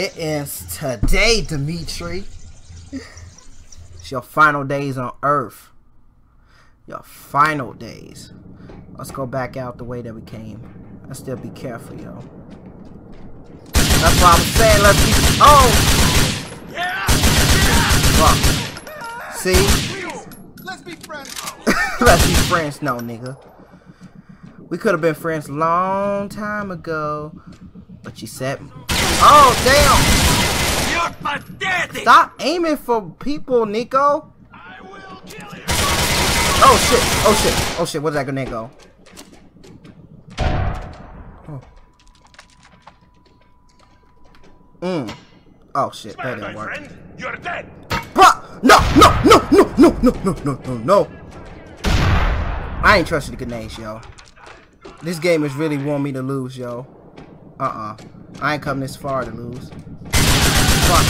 It ends today, Dimitri. It's your final days on Earth. Your final days. Let's go back out the way that we came. Let's still be careful, yo. That's why I'm saying let's be. Oh! Fuck. See? Let's be friends. let's be friends, no, nigga. We could have been friends a long time ago. But you said. Oh, damn! You're pathetic! Stop aiming for people, Niko! I will kill you! Oh shit! Oh shit! Oh shit! Where's that grenade go? Oh. Mm. Oh shit! That didn't work. friend, you're dead! Bruh! No! No! No! No! No! No! No! No! No! No! I ain't trusting the grenades, yo. This game is really want me to lose, yo. Uh-uh. I ain't come this far to lose. Fuck.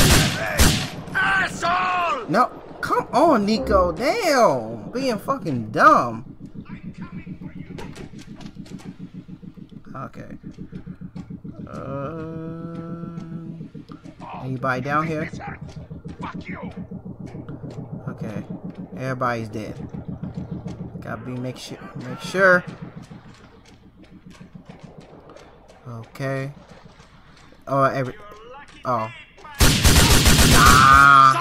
Asshole! No, come on, Niko. Damn, being fucking dumb. Okay. Uh, anybody down here? Fuck you! Okay, everybody's dead. Gotta be make sure, make sure. Okay. Oh, every. Oh. Nah.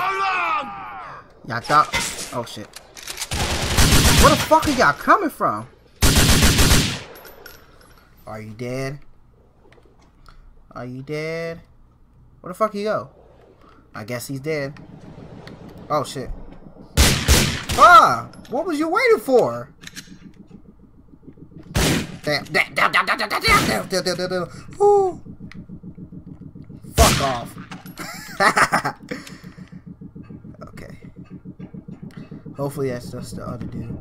Y'all thought. Oh shit. Where the fuck are y'all coming from? Are you dead? Are you dead? Where the fuck he go? I guess he's dead. Oh shit. Ah! What was you waiting for? Damn, damn, damn, damn, damn, damn, damn, damn, damn, damn, damn. Ooh. Fuck off. okay. Hopefully that's just the other dude.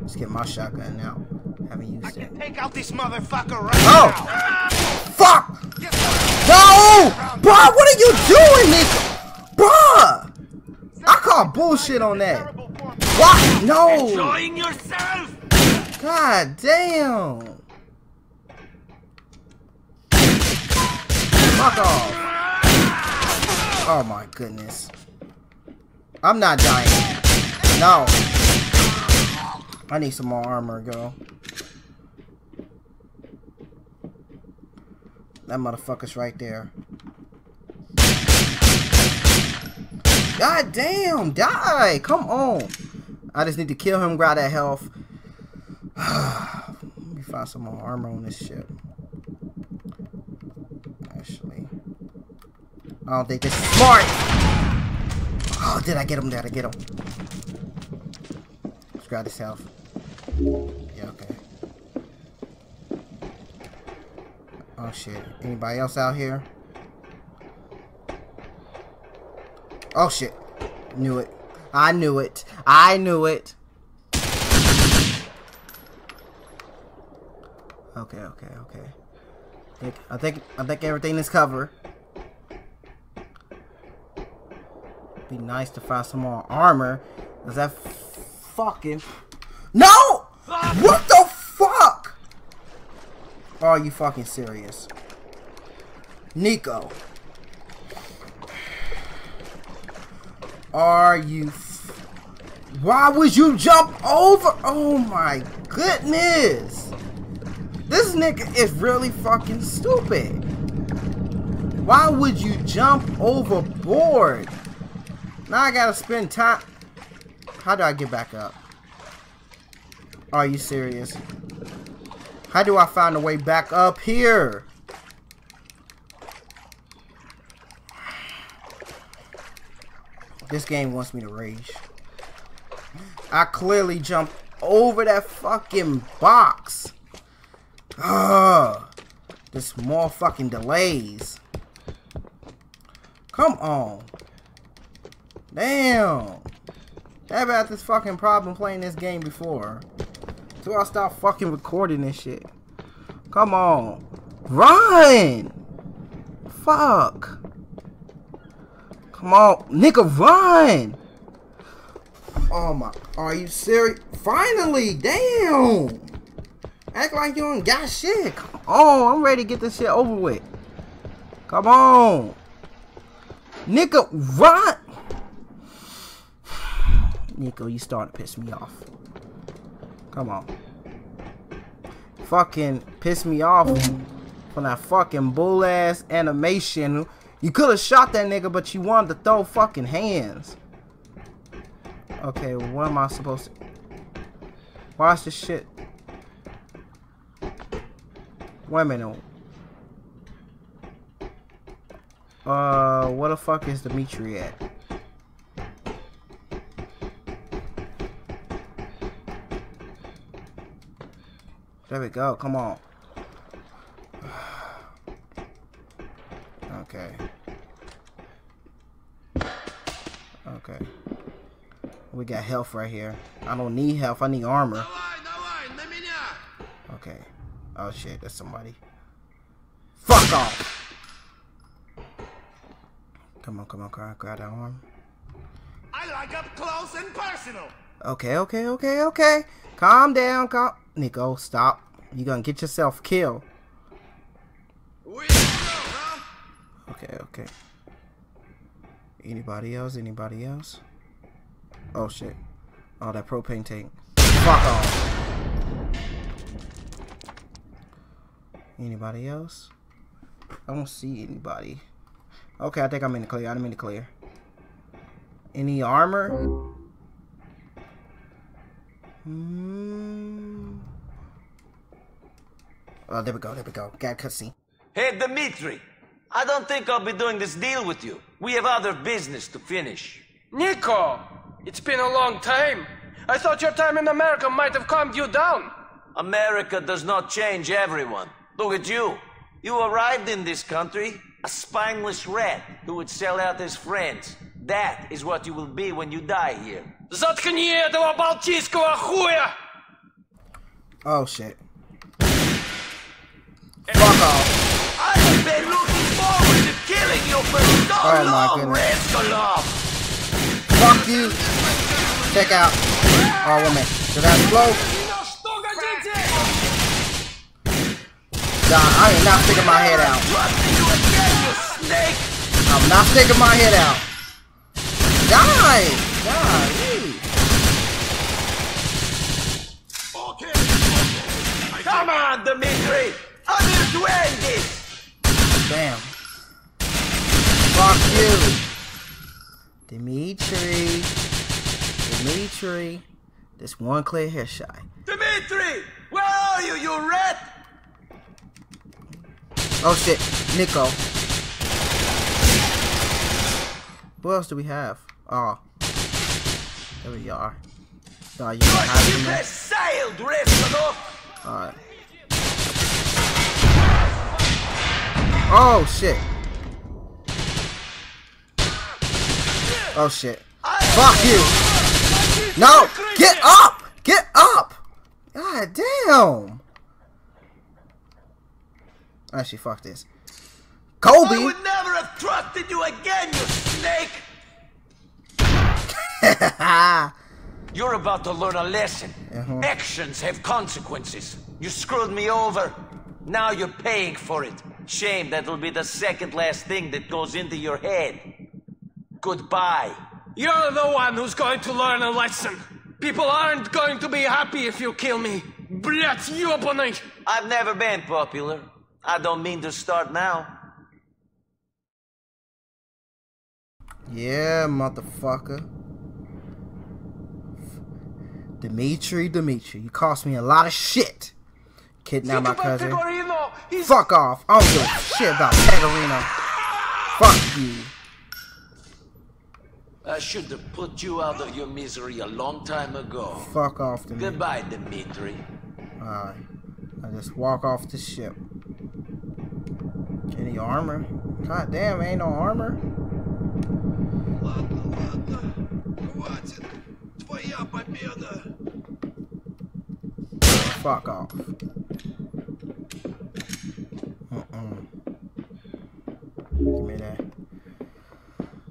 Let's get my shotgun now. Haven't used it. Take out this motherfucker right Oh! Fuck! No! Bruh, what are you doing, Niko? Bruh! I call bullshit on that. What? No! Enjoying yourself! God damn! Fuck off. Oh my goodness. I'm not dying. No. I need some more armor, girl. That motherfucker's right there. God damn, die! Come on. I just need to kill him, grab that health. Let me find some more armor on this ship. Actually. I don't think this is smart! Oh, did I get him? Did I get him? Let's grab this health. Yeah, okay. Oh shit. Anybody else out here? Oh shit. Knew it. I knew it. I knew it. Okay, okay, okay. I think I think I think everything is covered. Be nice to find some more armor. Is that fucking No! What the fuck? Are you fucking serious? Niko. Are you Why would you jump over? Oh my goodness. Nigga is really fucking stupid. Why would you jump overboard? Now I gotta spend time. How do I get back up? Are you serious? How do I find a way back up here? This game wants me to rage. I clearly jumped over that fucking box. Ugh. This more fucking delays. Come on. Damn. I've had this fucking problem playing this game before. So I'll stop fucking recording this shit. Come on. Run! Fuck. Come on. Nigga, run! Oh my. Are you serious? Finally! Damn! Act like you ain't got shit. Come on. I'm ready to get this shit over with. Come on. Niko, run! Niko, you starting to piss me off. Come on. Fucking piss me off from that fucking bull ass animation. You could have shot that nigga, but you wanted to throw fucking hands. Okay, what am I supposed to... Watch this shit. Wait a minute. Uh, what the fuck is Dimitri at? There we go. Come on. Okay. Okay. We got health right here. I don't need health. I need armor. Oh shit, that's somebody. Fuck off! Come on, come on, grab, grab that arm. I like up close and personal. Okay, okay, okay, okay. Calm down, calm. Niko, stop. You're gonna get yourself killed. Go, huh? Okay, okay. Anybody else? Anybody else? Oh shit. Oh, that propane tank. Fuck off. Anybody else? I don't see anybody. Okay, I think I'm in the clear. I'm in the clear. Any armor? Hmm. Oh, there we go. There we go. Got cutscene. Hey, Dimitri. I don't think I'll be doing this deal with you. We have other business to finish. Niko! It's been a long time. I thought your time in America might have calmed you down. America does not change everyone. Look at you. You arrived in this country, a spineless rat who would sell out his friends. That is what you will be when you die here. Заткни этого балтийского хуя! Oh shit. Fuck off. I have been looking forward to killing you for so Oh, my long, goodness. Raskolov! Fuck you. Check out. Oh, woman. Did that blow? Nah, I am not sticking my head out. Trusting you again, you snake! I'm not sticking my head out. Die! Golly. Come on, Dimitri! Others to end this! Damn. Fuck you. Dimitri. Dimitri. This one clear headshot. Dimitri! Where are you, you rat? Oh shit, Niko. What else do we have? Oh. There we are. Oh, you have sailed, Alright. Oh shit. Oh shit. Fuck you. No! Get up! Get up! God damn. Actually, fuck this. I Kobe! would never have trusted you again, you snake! You're about to learn a lesson. Uh-huh. Actions have consequences. You screwed me over. Now you're paying for it. Shame that'll be the second last thing that goes into your head. Goodbye. You're the one who's going to learn a lesson. People aren't going to be happy if you kill me. Блять, ёбаный! I've never been popular. I don't mean to start now. Yeah, motherfucker. Dimitri, Dimitri, you cost me a lot of shit. Kidnap my cousin. Pegorino! Fuck off. I don't give a shit about Pegorino. Fuck you. I should have put you out of your misery a long time ago. Fuck off, Dimitri. Goodbye, Dimitri. Alright. I just walk off the ship. Any armor? God damn, ain't no armor. Ладно, ладно. Хватит. Твоя победа. Fuck off. Uh-uh. Give me that.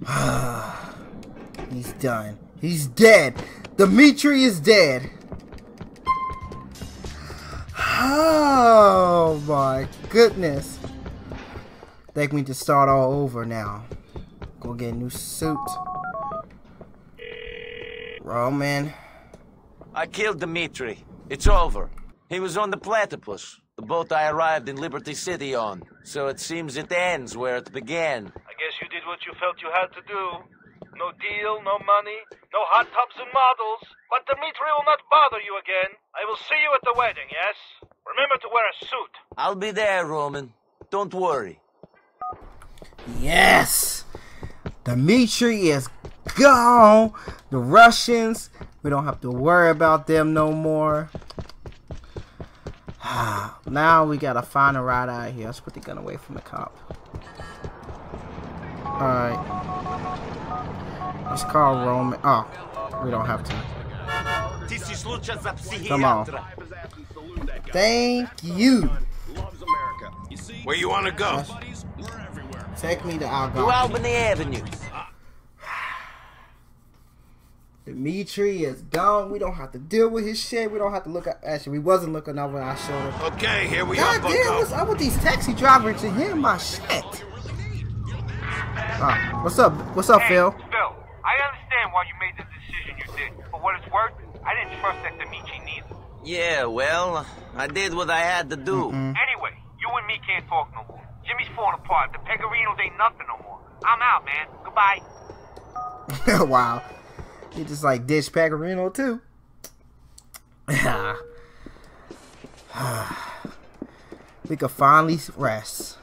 He's done. He's dead. Dimitri is dead. Oh my goodness. think we need to start all over now. Go get a new suit. Roman. I killed Dimitri. It's over. He was on the platypus, the boat I arrived in Liberty City on. So it seems it ends where it began. I guess you did what you felt you had to do. No deal, no money, no hot tubs and models. But Dimitri will not bother you again. I will see you at the wedding, yes? Remember to wear a suit. I'll be there, Roman. Don't worry. Yes! Dimitri is gone. The Russians, we don't have to worry about them no more. now we gotta find a ride out of here. Let's put the gun away from the cop. Alright. Let's call Roman. Oh, we don't have to. Come on. Thank you. Where you want to go? Take me to To Algonquin. Albany Avenue. Dimitri is gone. We don't have to deal with his shit. We don't have to look at. Actually, we wasn't looking over our shoulder. Okay, here we God are, damn, what's Bunko. up with these taxi drivers and hearing my shit? Ah, what's up? What's up, Phil? Phil, I understand why you made the decision you did. For what it's worth, I didn't trust that Dimitri neither. Yeah, well, I did what I had to do. Anyway, you and me can't talk no more. The Pegorinos ain't nothing no more. I'm out, man. Goodbye. wow. He just like ditched Pegorino too. we could finally rest.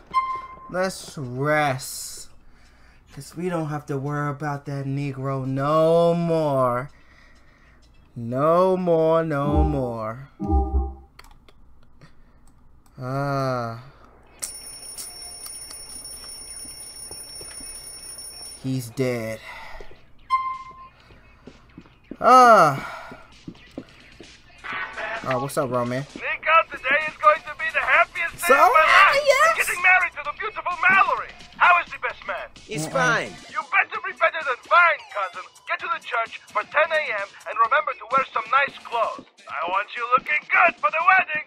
Let's rest. Cause we don't have to worry about that Negro no more. No more, no more. Ah. He's dead. Ah. Oh, what's up, Roman? Nick out today is going to be the happiest day So, of my life. yes. I'm getting married to the beautiful Mallory. How is the best man? He's fine. You better be better than fine, cousin. Get to the church for 10 a.m. and remember to wear some nice clothes. I want you looking good for the wedding.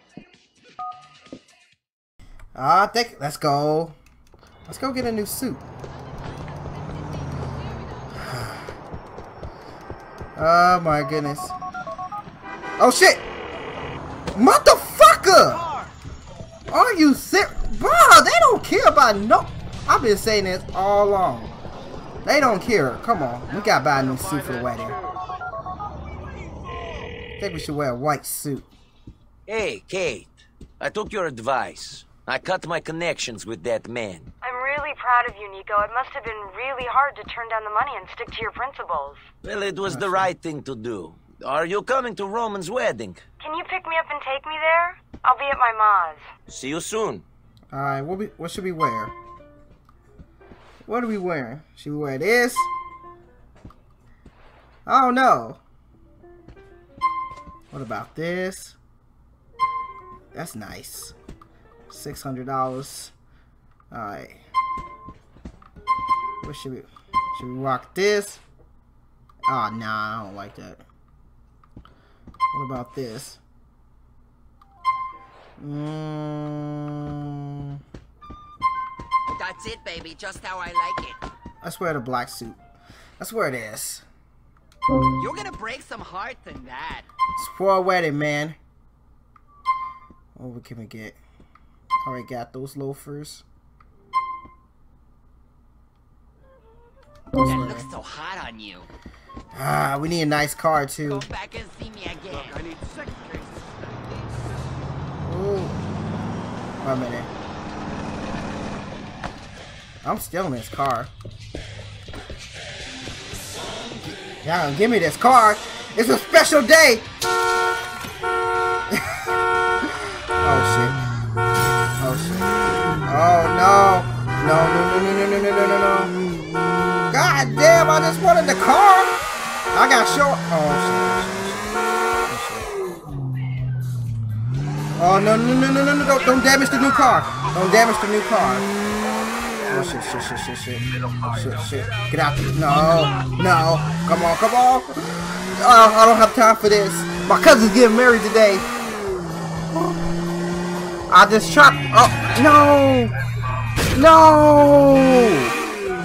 Ah, think. Let's go. Let's go get a new suit. Oh my goodness. Oh shit! Motherfucker! Are you serious? Bro, they don't care about no. I've been saying this all along. They don't care. Come on. We gotta buy a new suit for the wedding. I think we should wear a white suit. Hey, Kate. I took your advice. I cut my connections with that man. I'm really proud of you, Niko. It must have been really hard to turn down the money and stick to your principles. Well, it was the right thing to do. Are you coming to Roman's wedding? Can you pick me up and take me there? I'll be at my ma's. See you soon. Alright, what, we, what should we wear? What are we wearing? Should we wear this? Oh don't. What about this? That's nice. $600. Alright. What should we... Should we rock this? Oh, nah, I don't like that. What about this? Mm, That's it, baby. Just how I like it. let's wear the black suit. Let's wear this. You're gonna break some hearts in that. It's for a wedding, man. What can we get? Alright, got those loafers. That looks so hot on you. Ah, we need a nice car too. Go back and see me again. I need six cases. Ooh. Wait a minute. I'm still in this car. Y'all give me this car. It's a special day. oh shit. Oh shit. Oh no. No, no, no, no, no, no, no, no, no, no. God damn, I just wanted the car. I got short. Oh shit. Oh, no no no no no no! Don't, don't damage the new car! Don't damage the new car! Oh shit shit shit shit shit shit shit! Get out! There. No no! Come on come on! Oh, I don't have time for this. My cousin's getting married today. I just shot. Oh no! No!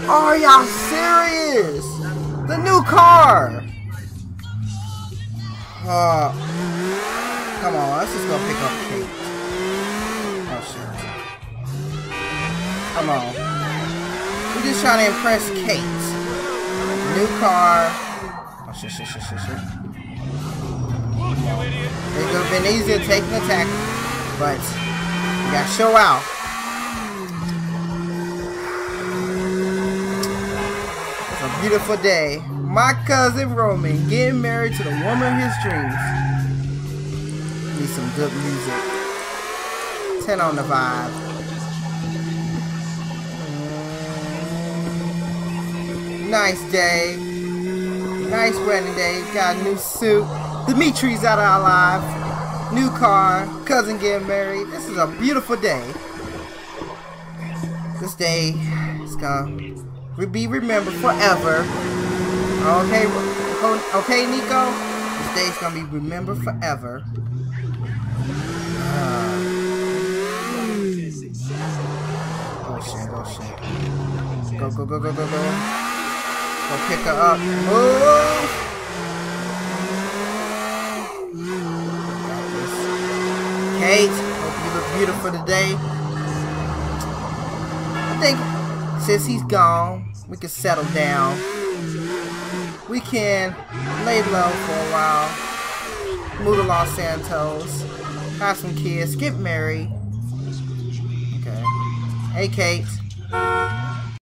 Oh, y'all serious? The new car! Uh, come on, let's just go pick up Kate. Oh shit. Come on. We're just trying to impress Kate. New car. Oh shit, shit, shit, shit, shit. It could have been easier to take an attack, but we gotta show out. Beautiful day. My cousin Roman getting married to the woman of his dreams. Need some good music. 10 on the vibe. Nice day. Nice wedding day. Got a new suit. Dimitri's out of our life. New car. Cousin getting married. This is a beautiful day. This day is gonna be remembered forever. Okay, okay, Niko. This day's gonna be remembered forever. Uh, oh shit! Oh shit! Go! Go! Go! Go! Go! Go! Go pick her up. This. Kate, hope you look beautiful today. I think since he's gone, we can settle down we can lay low for a while, move to Los Santos, have some kids, get married. Okay. Hey, Kate.